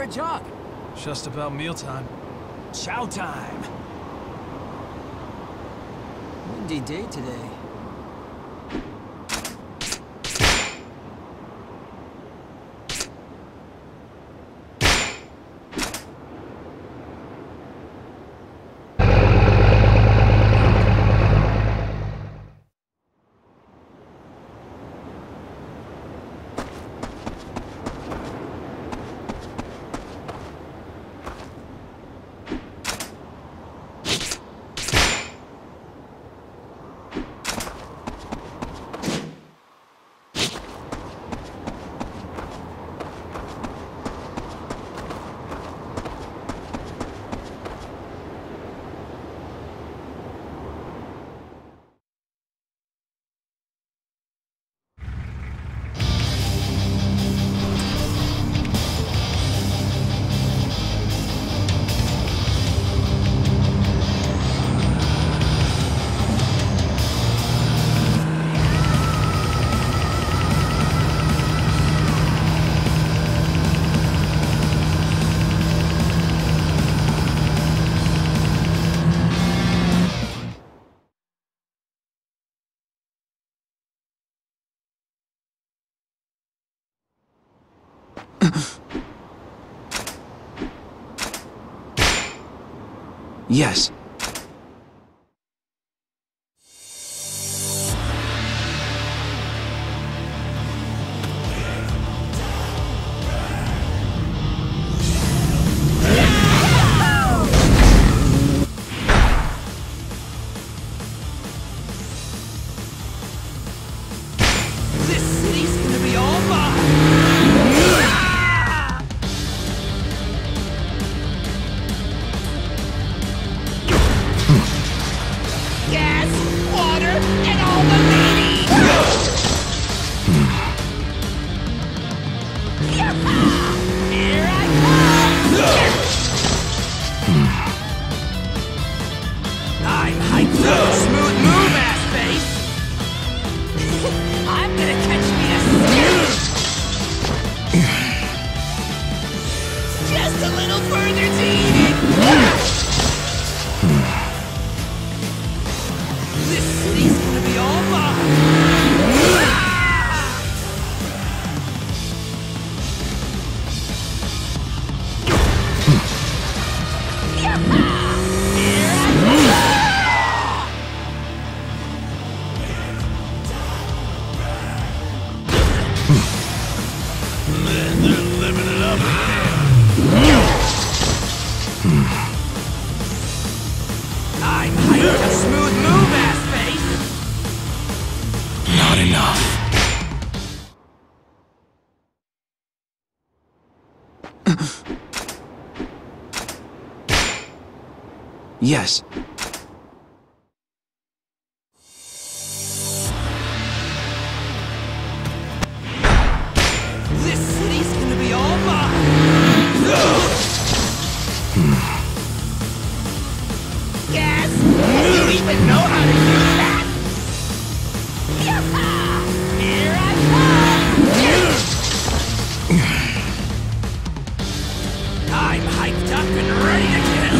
for a jog? Just about mealtime. Chow time! Windy day today. Yes. A little further to eat it! Yes. This city's gonna be all mine! Gas? You even know how to use that? Here I come! I'm hyped up and ready to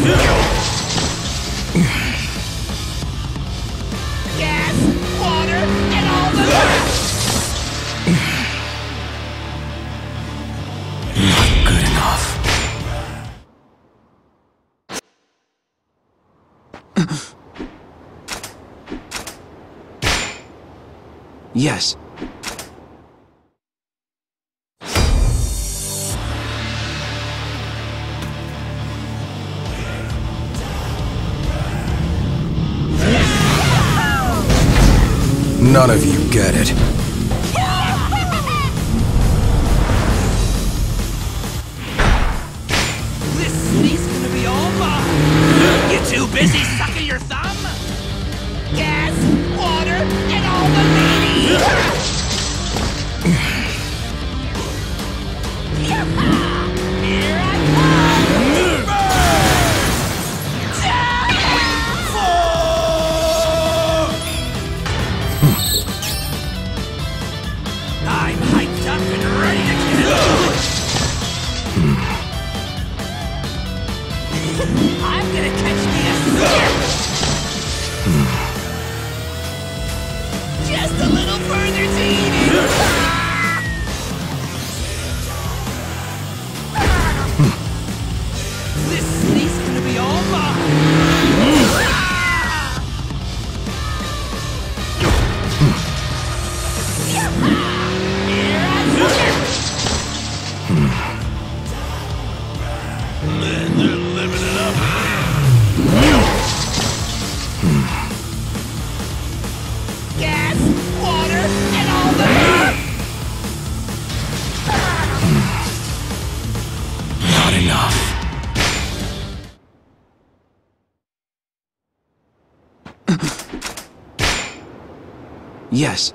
Gas, water, and all the Good enough. yes. None of you get it. Yes.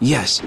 Yes.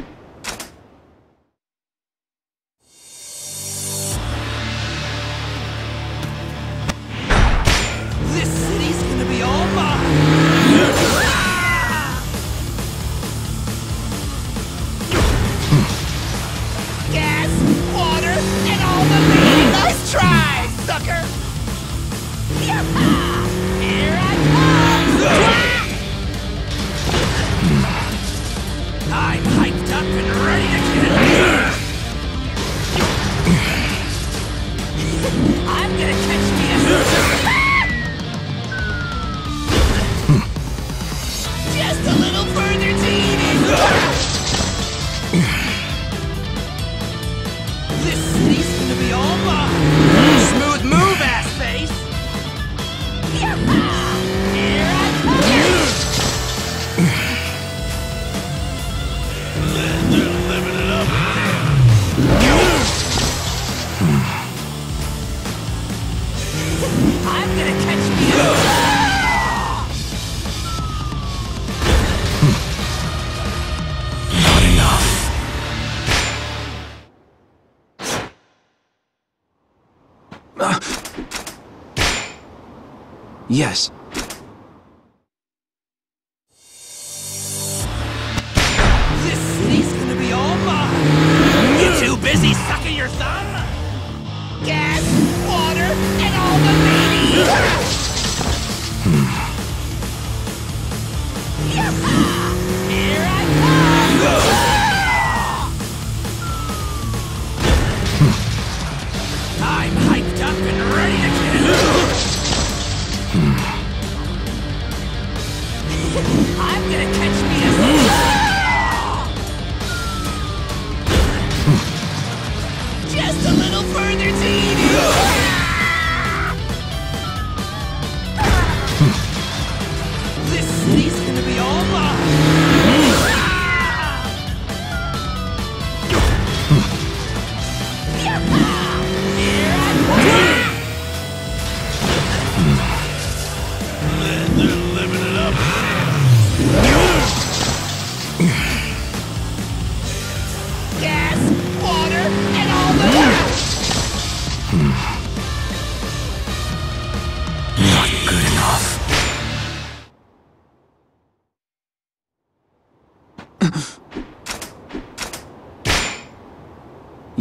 Yes.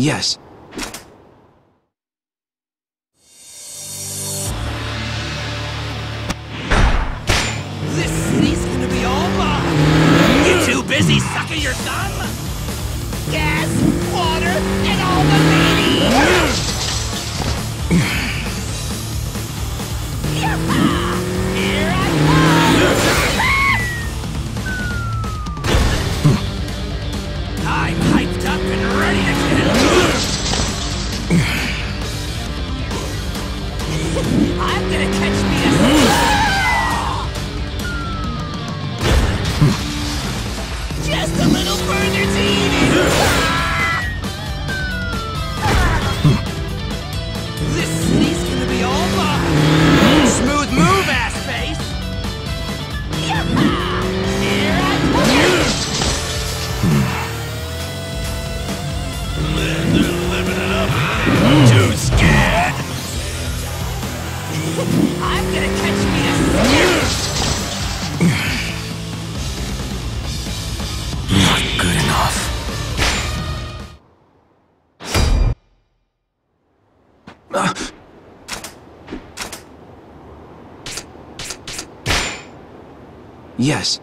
Yes. Yes.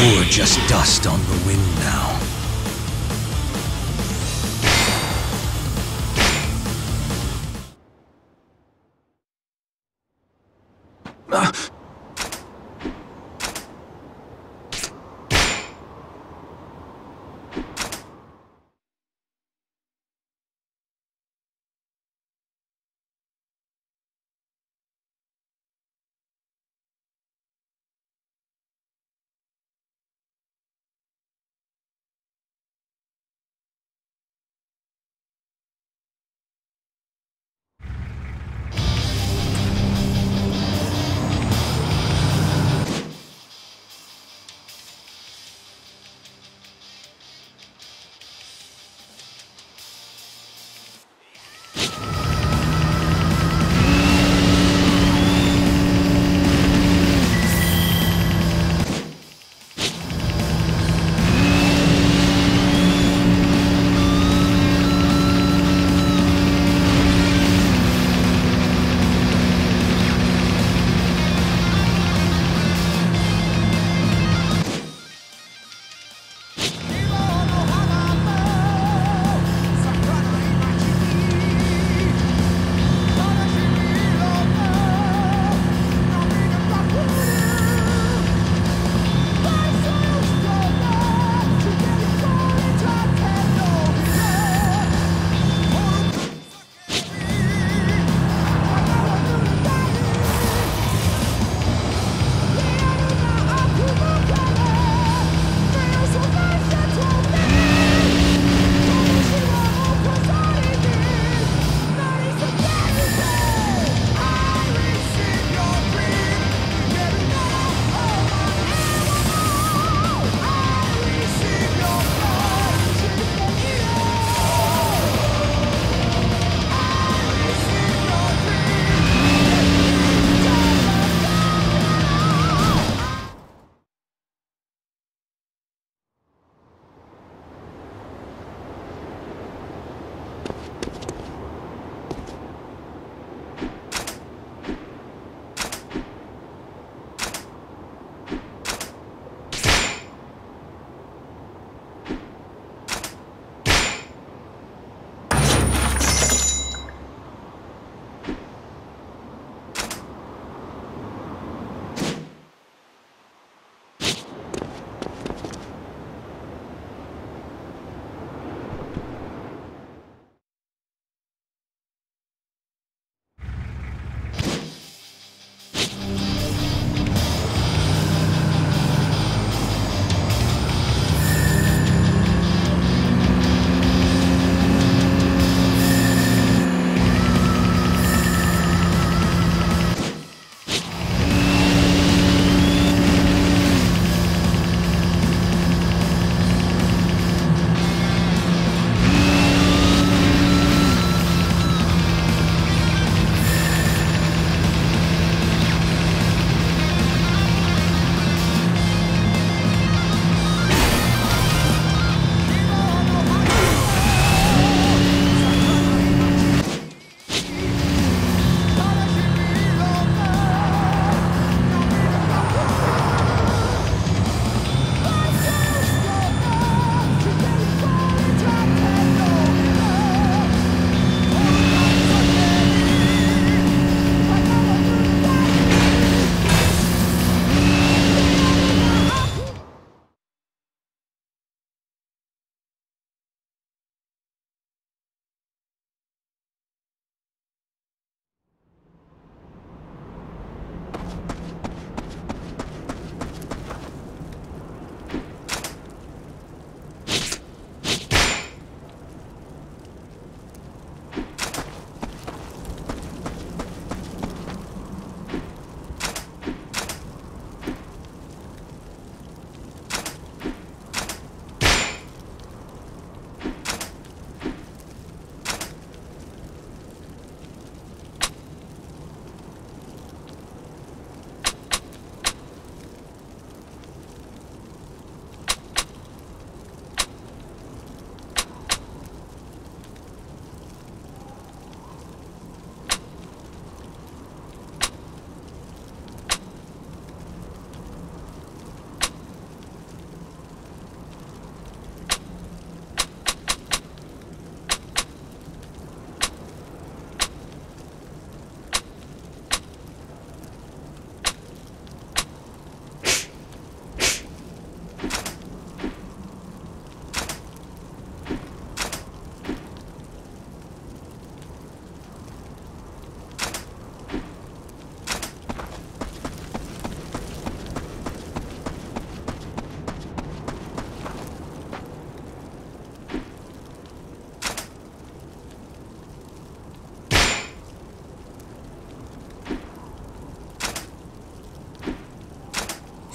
You're just dust on the wind now.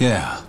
Yeah,